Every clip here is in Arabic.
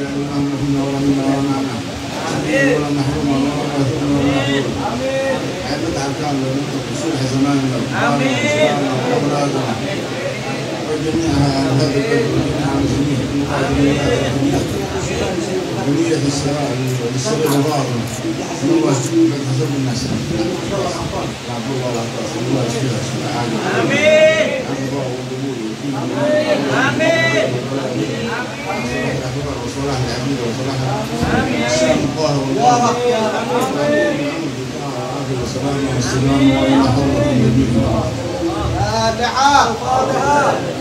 اللهم فينا ولا منا ولا معنا ولا محروم ولا ماثور ولا محروم حياتك عبدان لو صلح زماننا امين واولادنا وجميع هذا البلد وجميع المسلمين المقاتلين بنية السراء والسر الباطن من الله قد حسب الناس عبد الله العباس الله يشفيها شفاء عاجل امين عبد الله والقبول امين آمين. وصلاح العبيد وصلاح الله والله والسلام والسلام ولا حول ولا قوة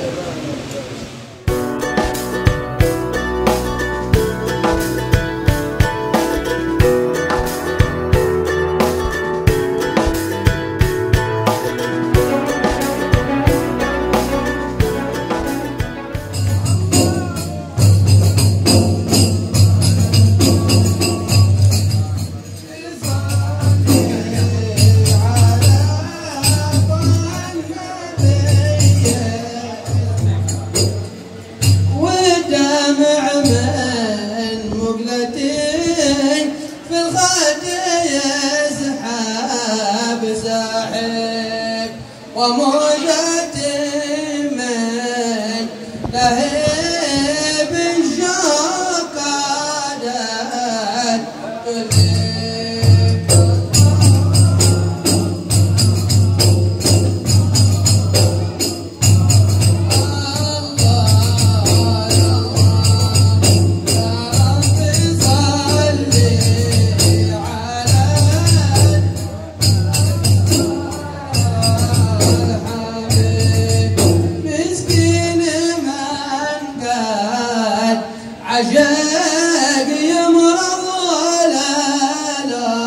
i'm on Amor. عشاق يمرض ولا لا.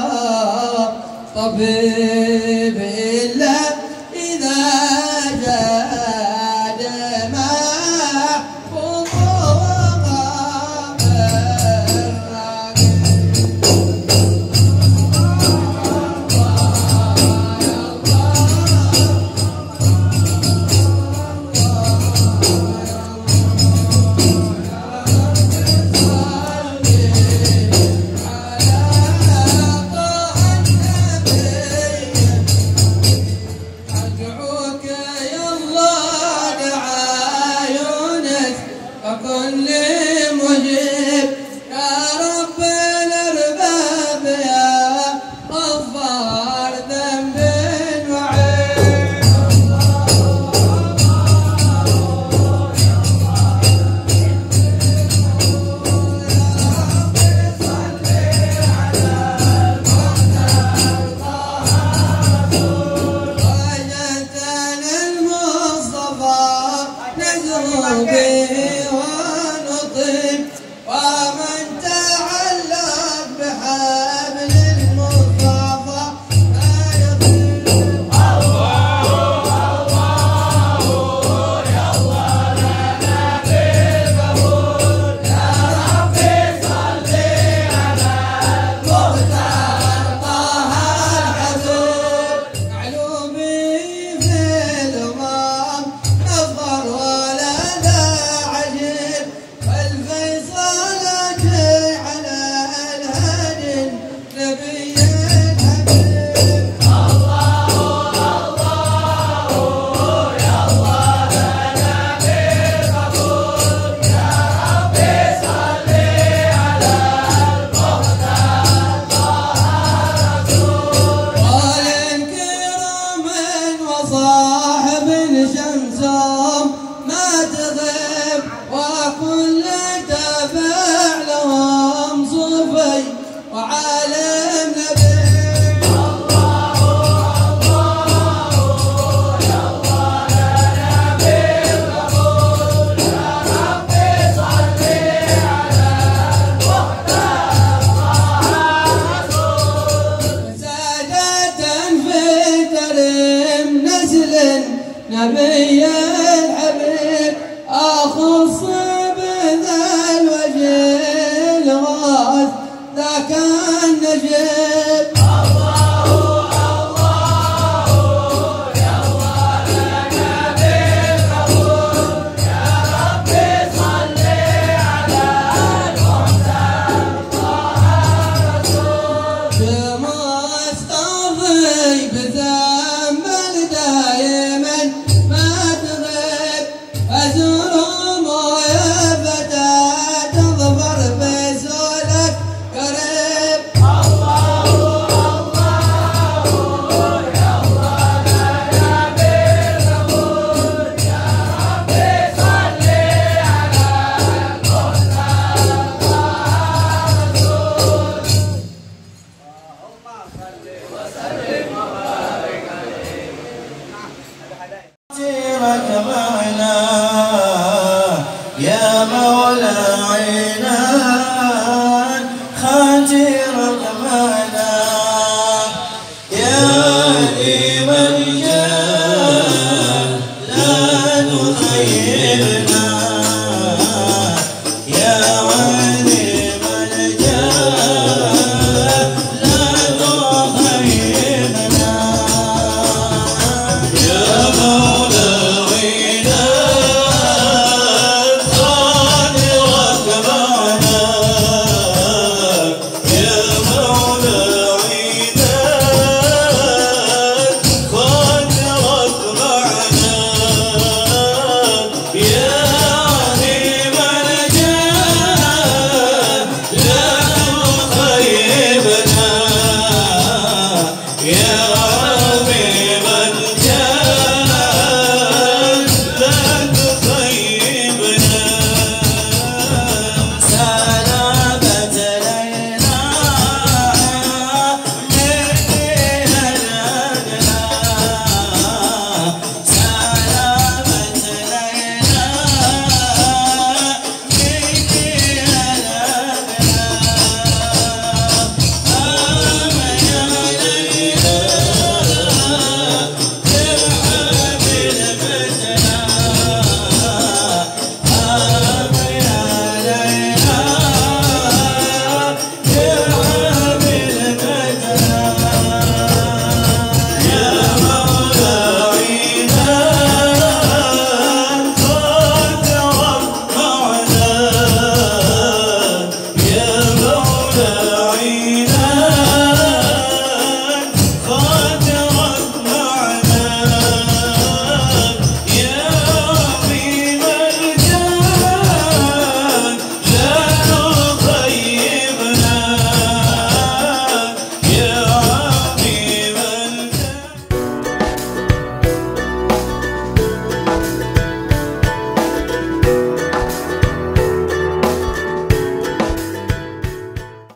وجاء